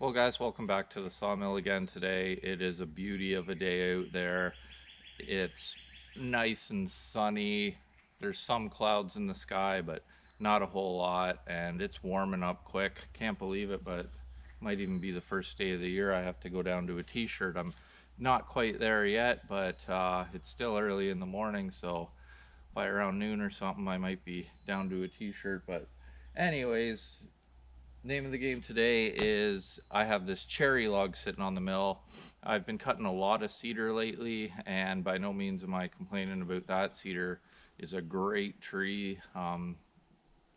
Well guys, welcome back to the sawmill again today. It is a beauty of a day out there. It's nice and sunny. There's some clouds in the sky, but not a whole lot. And it's warming up quick. Can't believe it, but might even be the first day of the year I have to go down to a t-shirt. I'm not quite there yet, but uh, it's still early in the morning, so by around noon or something, I might be down to a t-shirt. But anyways, name of the game today is I have this cherry log sitting on the mill. I've been cutting a lot of cedar lately and by no means am I complaining about that. Cedar is a great tree um,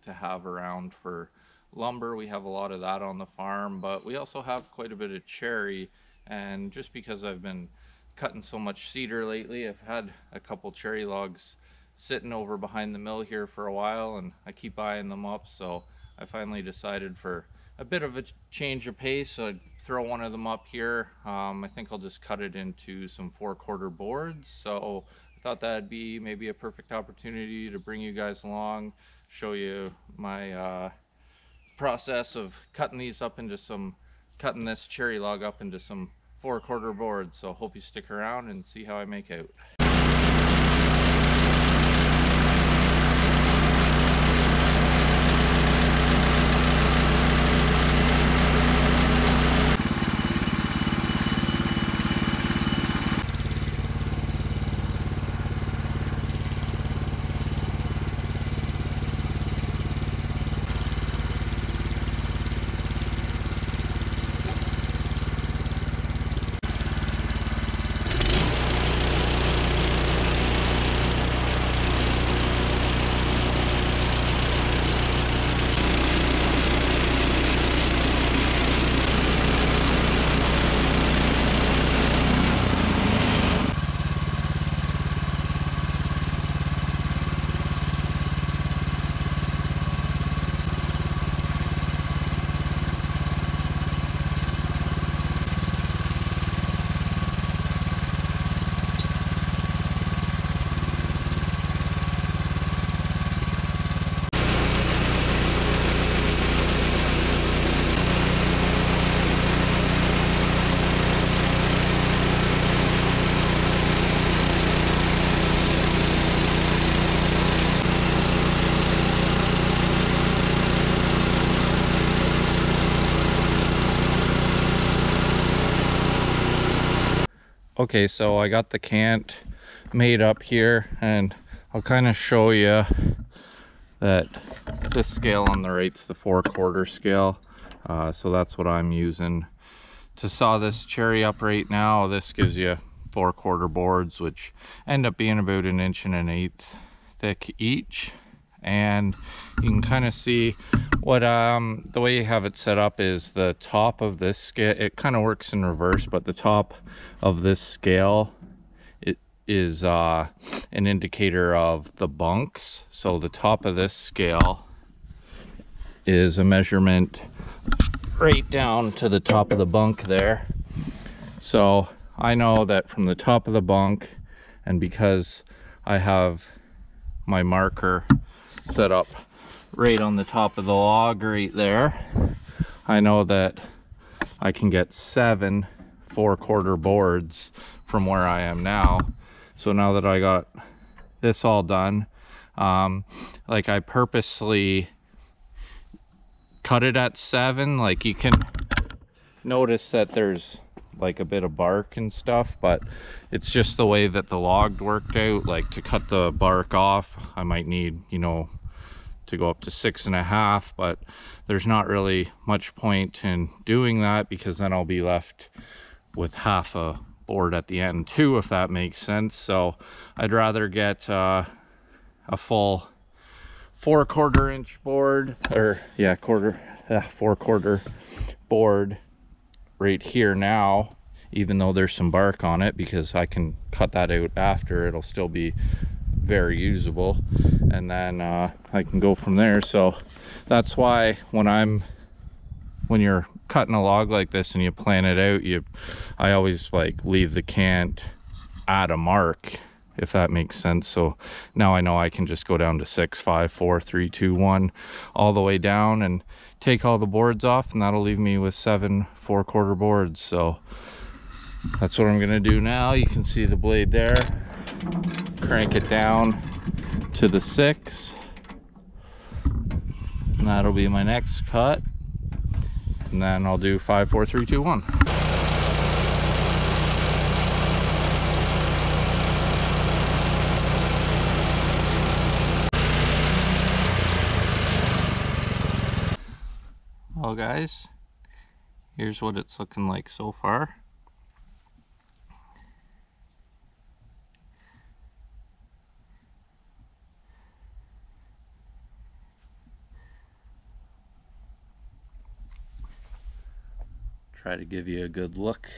to have around for lumber. We have a lot of that on the farm but we also have quite a bit of cherry and just because I've been cutting so much cedar lately I've had a couple cherry logs sitting over behind the mill here for a while and I keep eyeing them up so I finally decided for a bit of a change of pace, I'd throw one of them up here. Um, I think I'll just cut it into some four quarter boards. So I thought that'd be maybe a perfect opportunity to bring you guys along, show you my uh, process of cutting these up into some, cutting this cherry log up into some four quarter boards. So hope you stick around and see how I make out. Okay, so I got the cant made up here and I'll kind of show you that this scale on the right's the four quarter scale. Uh, so that's what I'm using to saw this cherry up right now. This gives you four quarter boards, which end up being about an inch and an eighth thick each. And you can kind of see what um, the way you have it set up is the top of this it kind of works in reverse, but the top of this scale it is uh, an indicator of the bunks. So the top of this scale is a measurement right down to the top of the bunk there. So I know that from the top of the bunk and because I have my marker set up right on the top of the log right there, I know that I can get seven four quarter boards from where I am now. So now that I got this all done, um, like I purposely cut it at seven. Like you can notice that there's like a bit of bark and stuff, but it's just the way that the log worked out. Like to cut the bark off, I might need, you know, to go up to six and a half, but there's not really much point in doing that because then I'll be left with half a board at the end too, if that makes sense. So I'd rather get uh, a full four quarter inch board or yeah, quarter, uh, four quarter board right here now, even though there's some bark on it because I can cut that out after. It'll still be very usable and then uh, I can go from there. So that's why when I'm when you're cutting a log like this and you plan it out, you I always like leave the cant at a mark if that makes sense. So now I know I can just go down to six, five, four, three, two, one, all the way down and take all the boards off and that'll leave me with seven four quarter boards. So that's what I'm gonna do now. You can see the blade there. Crank it down to the six. And that'll be my next cut. And then I'll do five, four, three, two, one. Well guys, here's what it's looking like so far. Try to give you a good look.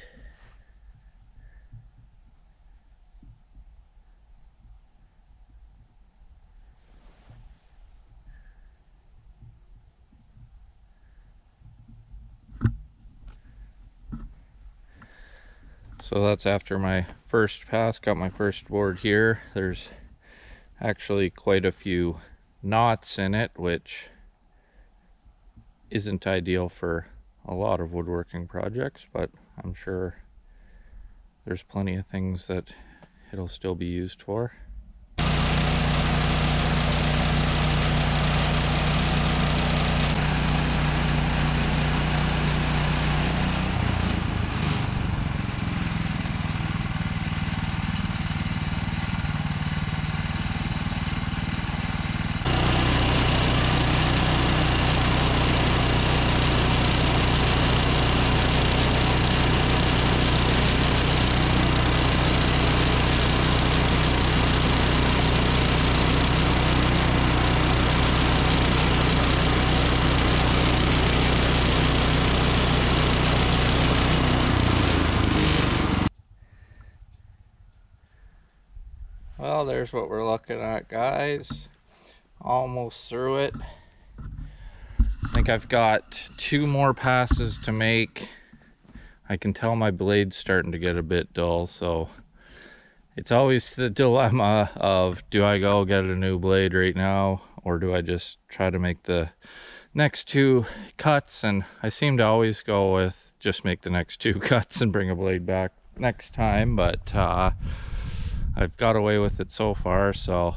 So that's after my first pass, got my first board here. There's actually quite a few knots in it, which isn't ideal for a lot of woodworking projects, but I'm sure there's plenty of things that it'll still be used for. Well, there's what we're looking at, guys. Almost through it. I think I've got two more passes to make. I can tell my blade's starting to get a bit dull, so it's always the dilemma of do I go get a new blade right now or do I just try to make the next two cuts and I seem to always go with just make the next two cuts and bring a blade back next time but uh, I've got away with it so far, so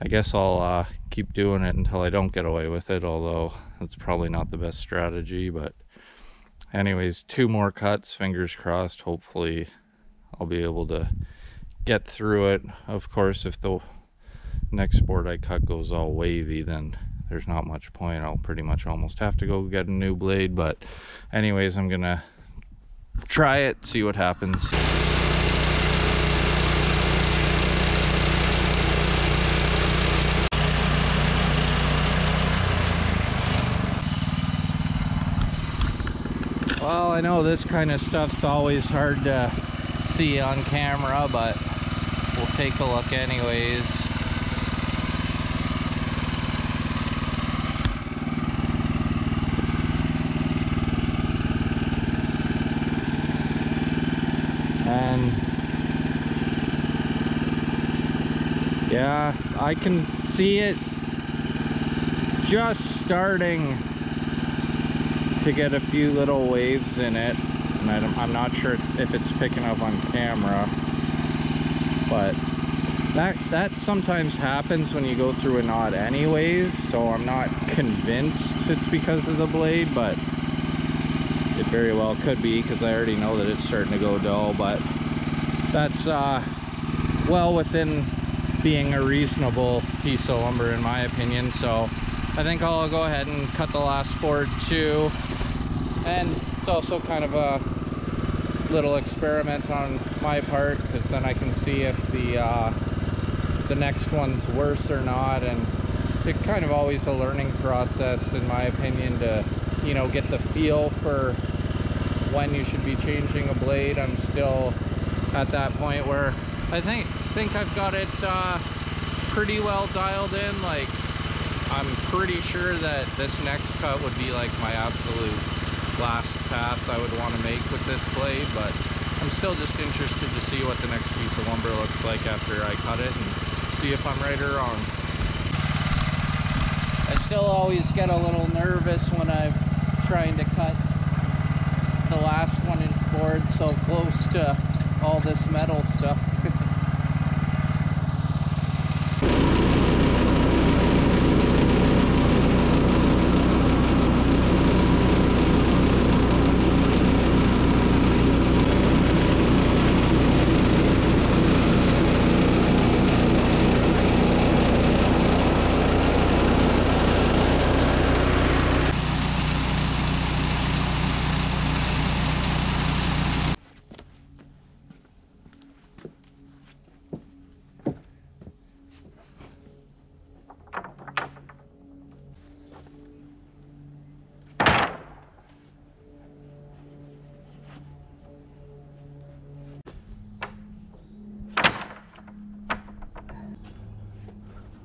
I guess I'll uh, keep doing it until I don't get away with it, although that's probably not the best strategy, but anyways, two more cuts, fingers crossed, hopefully I'll be able to get through it. Of course, if the next board I cut goes all wavy, then there's not much point. I'll pretty much almost have to go get a new blade, but anyways, I'm gonna try it, see what happens. Well, I know this kind of stuff's always hard to see on camera, but we'll take a look anyways. And yeah, I can see it just starting to get a few little waves in it and I'm not sure if it's picking up on camera but that that sometimes happens when you go through a knot anyways so I'm not convinced it's because of the blade but it very well could be because I already know that it's starting to go dull but that's uh, well within being a reasonable piece of lumber in my opinion so I think I'll go ahead and cut the last board too and it's also kind of a little experiment on my part because then I can see if the uh, the next one's worse or not. And it's kind of always a learning process in my opinion to you know get the feel for when you should be changing a blade. I'm still at that point where I think think I've got it uh, pretty well dialed in. Like I'm pretty sure that this next cut would be like my absolute last pass I would want to make with this blade, but I'm still just interested to see what the next piece of lumber looks like after I cut it and see if I'm right or wrong. I still always get a little nervous when I'm trying to cut the last one inch board so close to all this metal stuff.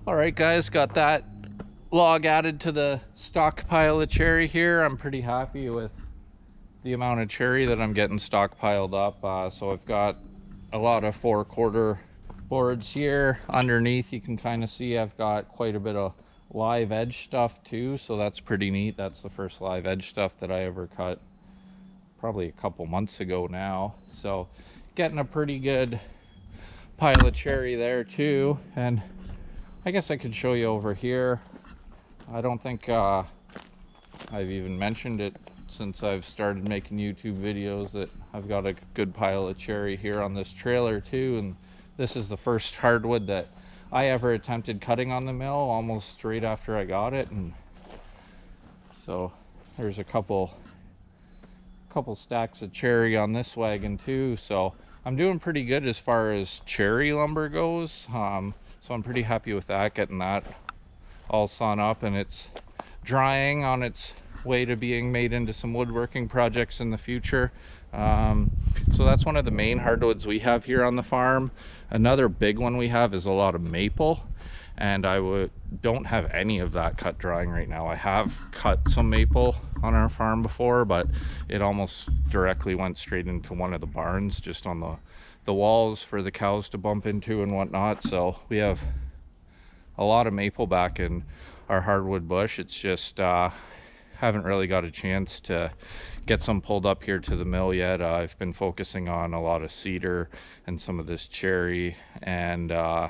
All right, guys, got that log added to the stockpile of cherry here. I'm pretty happy with the amount of cherry that I'm getting stockpiled up. Uh, so I've got a lot of four quarter boards here. Underneath, you can kind of see I've got quite a bit of live edge stuff too. So that's pretty neat. That's the first live edge stuff that I ever cut probably a couple months ago now. So getting a pretty good pile of cherry there too. And I guess I could show you over here. I don't think uh, I've even mentioned it since I've started making YouTube videos that I've got a good pile of cherry here on this trailer too. And this is the first hardwood that I ever attempted cutting on the mill almost straight after I got it. And so there's a couple, couple stacks of cherry on this wagon too. So I'm doing pretty good as far as cherry lumber goes. Um, so I'm pretty happy with that, getting that all sawn up and it's drying on its way to being made into some woodworking projects in the future. Um, so that's one of the main hardwoods we have here on the farm. Another big one we have is a lot of maple and I would don't have any of that cut drying right now. I have cut some maple on our farm before, but it almost directly went straight into one of the barns just on the the walls for the cows to bump into and whatnot. So we have a lot of maple back in our hardwood bush. It's just uh, haven't really got a chance to get some pulled up here to the mill yet. Uh, I've been focusing on a lot of cedar and some of this cherry and uh,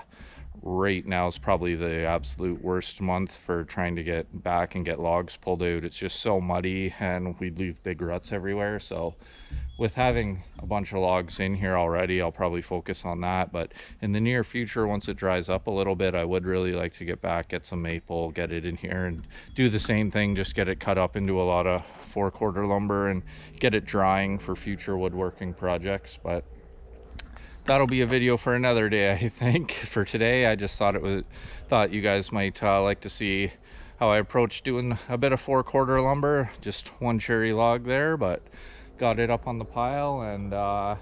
right now is probably the absolute worst month for trying to get back and get logs pulled out. It's just so muddy and we leave big ruts everywhere. So with having a bunch of logs in here already, I'll probably focus on that. But in the near future, once it dries up a little bit, I would really like to get back, get some maple, get it in here and do the same thing, just get it cut up into a lot of four quarter lumber and get it drying for future woodworking projects. But that'll be a video for another day, I think. For today, I just thought it was, thought you guys might uh, like to see how I approach doing a bit of four quarter lumber, just one cherry log there, but got it up on the pile and uh,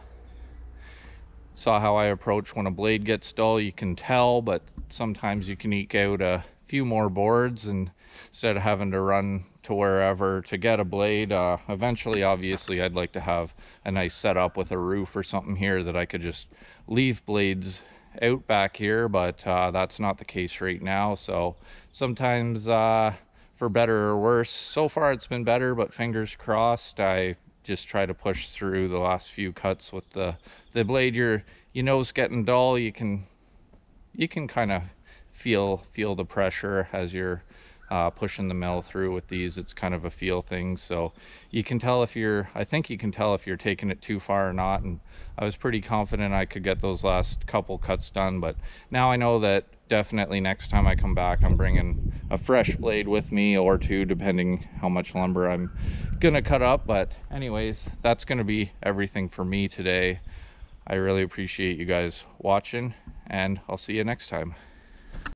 saw how I approach when a blade gets dull. You can tell, but sometimes you can eke out a few more boards and instead of having to run to wherever to get a blade. Uh, eventually, obviously, I'd like to have a nice setup with a roof or something here that I could just leave blades out back here, but uh, that's not the case right now. So sometimes uh, for better or worse, so far it's been better, but fingers crossed, I just try to push through the last few cuts with the the blade your you know is getting dull you can you can kind of feel feel the pressure as you're uh, pushing the mill through with these. It's kind of a feel thing. So you can tell if you're I think you can tell if you're taking it too far or not. And I was pretty confident I could get those last couple cuts done. But now I know that definitely next time I come back I'm bringing a fresh blade with me or two depending how much lumber I'm gonna cut up. But anyways that's gonna be everything for me today. I really appreciate you guys watching and I'll see you next time